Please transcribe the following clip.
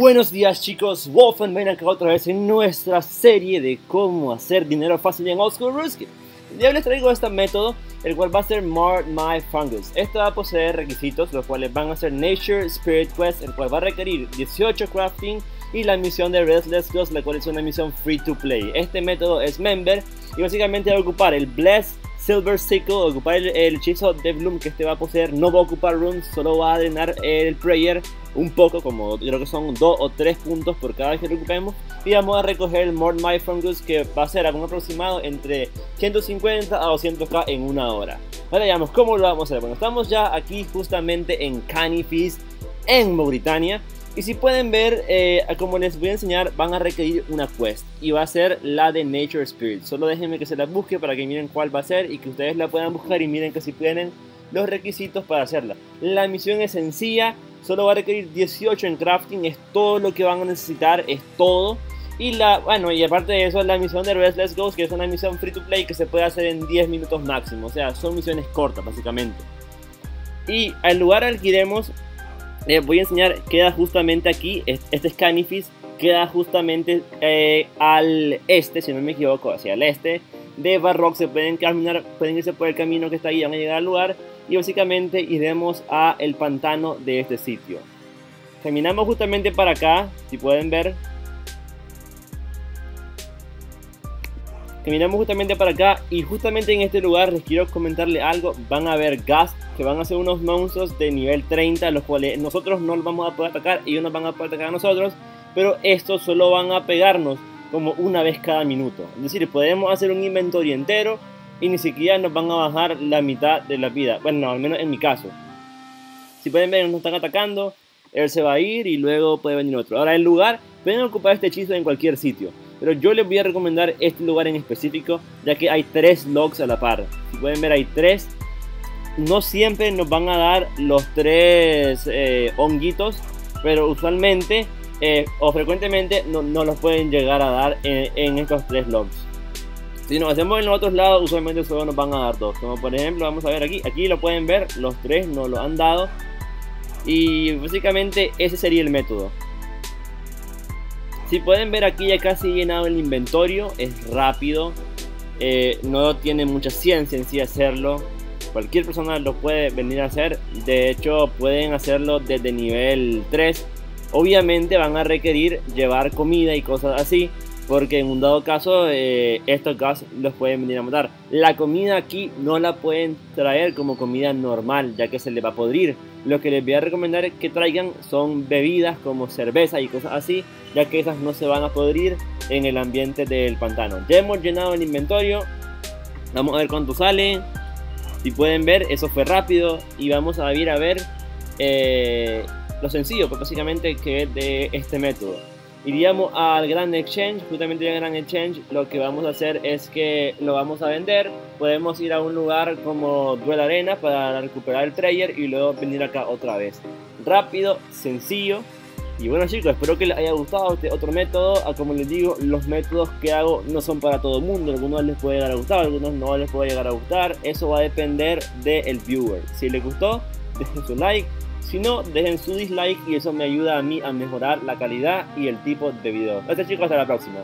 Buenos días chicos, Wolfen ven acá otra vez en nuestra serie de cómo hacer dinero fácil en Old School Ruski. Ya les traigo este método, el cual va a ser Mart My Fungus. Esto va a poseer requisitos, los cuales van a ser Nature Spirit Quest, el cual va a requerir 18 crafting y la misión de Restless Ghost, la cual es una misión free to play. Este método es Member y básicamente va a ocupar el Bless Silver Sickle, ocupar el, hechizo de Bloom que este va a poseer, no va a ocupar runes, solo va a drenar el prayer un poco, como creo que son 2 o 3 puntos por cada vez que lo ocupemos. Y vamos a recoger el Mort My Fungus que va a ser a un aproximado entre 150 a 200k en una hora. Ahora veamos cómo lo vamos a hacer. Bueno, estamos ya aquí justamente en Canifis, en Mauritania. Y si pueden ver, eh, como les voy a enseñar, van a requerir una quest. Y va a ser la de Nature Spirit. Solo déjenme que se la busque para que miren cuál va a ser y que ustedes la puedan buscar y miren que si tienen los requisitos para hacerla. La misión es sencilla, solo va a requerir 18 en crafting, es todo lo que van a necesitar, es todo. Y la, bueno, y aparte de eso, la misión de Restless Ghost, que es una misión free to play que se puede hacer en 10 minutos máximo. O sea, son misiones cortas, básicamente. Y al lugar al que iremos les voy a enseñar, queda justamente aquí, este es Canifis, queda justamente eh, al este, si no me equivoco, hacia el este de Barrock, se pueden caminar, pueden irse por el camino que está ahí, van a llegar al lugar y básicamente iremos a el pantano de este sitio. Caminamos justamente para acá, si pueden ver, Caminamos justamente para acá y justamente en este lugar les quiero comentarle algo. Van a ver gas que van a ser unos monstruos de nivel 30, los cuales nosotros no los vamos a poder atacar ellos nos van a poder atacar a nosotros. Pero estos solo van a pegarnos como una vez cada minuto. Es decir, podemos hacer un inventario entero y ni siquiera nos van a bajar la mitad de la vida. Bueno, no, al menos en mi caso. Si pueden ver, nos están atacando, él se va a ir y luego puede venir otro. Ahora, el lugar, pueden ocupar este hechizo en cualquier sitio. Pero yo les voy a recomendar este lugar en específico, ya que hay tres logs a la par. Si pueden ver, hay tres. No siempre nos van a dar los tres eh, honguitos, pero usualmente eh, o frecuentemente no, los pueden llegar a dar en, estos tres logs. Si nos hacemos en los otros lados, usualmente solo nos van a dar dos. Como por ejemplo, vamos a ver aquí. Aquí lo pueden ver, los tres nos lo han dado. Y básicamente ese sería el método. Si pueden ver aquí ya casi llenado el inventario, es rápido, eh, no tiene mucha ciencia en sí hacerlo. Cualquier persona lo puede venir a hacer, de hecho pueden hacerlo desde nivel 3. Obviamente van a requerir llevar comida y cosas así, porque en un dado caso eh, estos gas los pueden venir a matar. La comida aquí no la pueden traer como comida normal, ya que se le va a podrir. Lo que les voy a recomendar que traigan son bebidas como cerveza y cosas así, ya que esas no se van a podrir en el ambiente del pantano. Ya hemos llenado el inventario, vamos a ver cuánto sale. Si pueden ver, eso fue rápido y vamos a ir a ver eh, lo sencillo, pues básicamente que es de este método iríamos al Grand Exchange, justamente en el Grand Exchange lo que vamos a hacer es que lo vamos a vender, podemos ir a un lugar como Duel Arena para recuperar el trader y luego venir acá otra vez. Rápido, sencillo. Y bueno chicos, espero que les haya gustado este otro método. Ah, como les digo, los métodos que hago no son para todo el mundo. Algunos les puede llegar a gustar, algunos no les puede llegar a gustar. Eso va a depender del viewer. Si les gustó, dejen su like si no, dejen su dislike y eso me ayuda a mí a mejorar la calidad y el tipo de video. Gracias chicos, hasta la próxima.